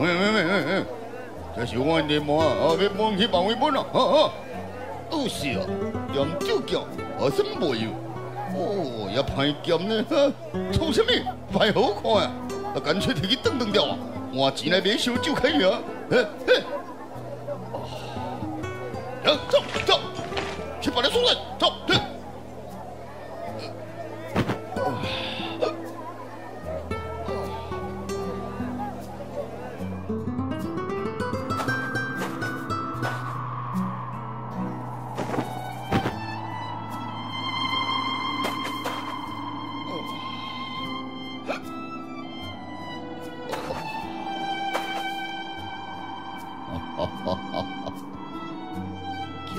喂喂喂，这是我的猫啊，要摸去帮我摸啊，哈哈。哦是啊，盐酒酱我真无有。哦，也歹咸呢，哈，创什么？歹好看啊！啊，干脆摕去炖炖掉啊，换钱来买烧酒开名。嘿嘿。走走走，去把他送来，走。哈哈哈！强！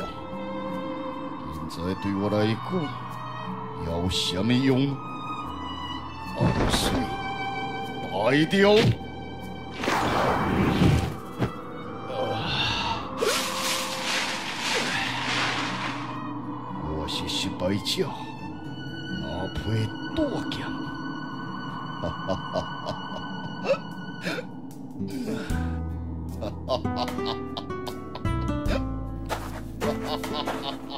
现在对我来讲，有什么用？都是白雕。我是失败者，拿破大将。哈哈哈！哈。哈哈哈哈哈！哈哈哈哈哈！